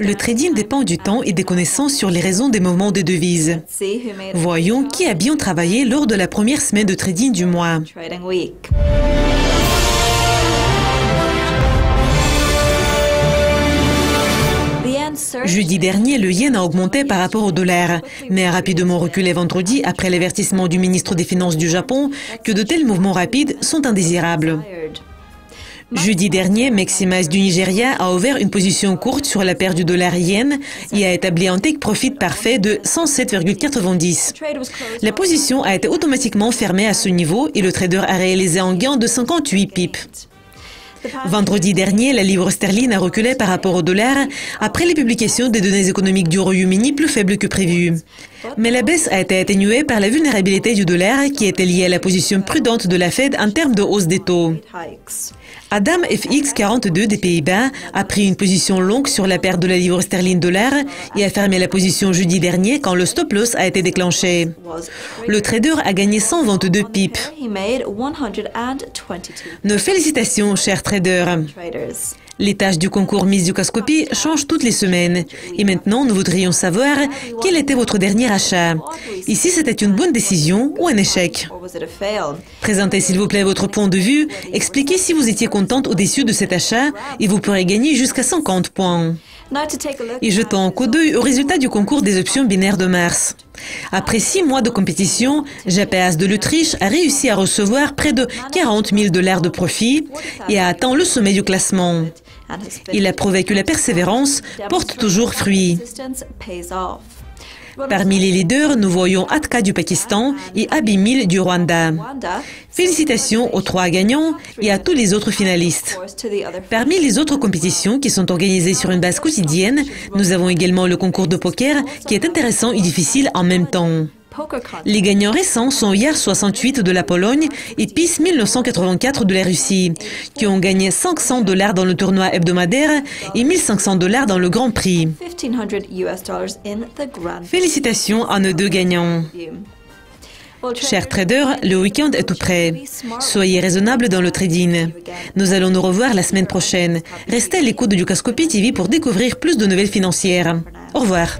Le trading dépend du temps et des connaissances sur les raisons des mouvements des devises. Voyons qui a bien travaillé lors de la première semaine de trading du mois. Jeudi dernier, le yen a augmenté par rapport au dollar, mais a rapidement reculé vendredi après l'avertissement du ministre des Finances du Japon que de tels mouvements rapides sont indésirables. Jeudi dernier, Maximas du Nigeria a ouvert une position courte sur la paire du dollar yen et a établi un take profit parfait de 107,90. La position a été automatiquement fermée à ce niveau et le trader a réalisé un gain de 58 pips. Vendredi dernier, la livre sterling a reculé par rapport au dollar après les publications des données économiques du Royaume-Uni plus faibles que prévu. Mais la baisse a été atténuée par la vulnérabilité du dollar qui était liée à la position prudente de la Fed en termes de hausse des taux. Adam FX42 des Pays-Bas a pris une position longue sur la perte de la livre sterling dollar et a fermé la position jeudi dernier quand le stop loss a été déclenché. Le trader a gagné 122 pips. Les tâches du concours Miss Ducascopie changent toutes les semaines. Et maintenant, nous voudrions savoir quel était votre dernier achat. Ici, c'était une bonne décision ou un échec? Présentez s'il vous plaît votre point de vue, expliquez si vous étiez contente au-dessus de cet achat et vous pourrez gagner jusqu'à 50 points. Et jetons un coup d'œil au résultat du concours des options binaires de mars. Après six mois de compétition, GPS de l'Autriche a réussi à recevoir près de 40 000 dollars de profit et a atteint le sommet du classement. Il a prouvé que la persévérance porte toujours fruit. Parmi les leaders, nous voyons Atka du Pakistan et Abimil du Rwanda. Félicitations aux trois gagnants et à tous les autres finalistes. Parmi les autres compétitions qui sont organisées sur une base quotidienne, nous avons également le concours de poker qui est intéressant et difficile en même temps. Les gagnants récents sont Yar 68 de la Pologne et PIS 1984 de la Russie, qui ont gagné 500 dollars dans le tournoi hebdomadaire et 1500 dollars dans le Grand Prix. Félicitations à nos deux gagnants. Chers traders, le week-end est tout près. Soyez raisonnables dans le trading. Nous allons nous revoir la semaine prochaine. Restez à l'écoute de Lucascopy TV pour découvrir plus de nouvelles financières. Au revoir.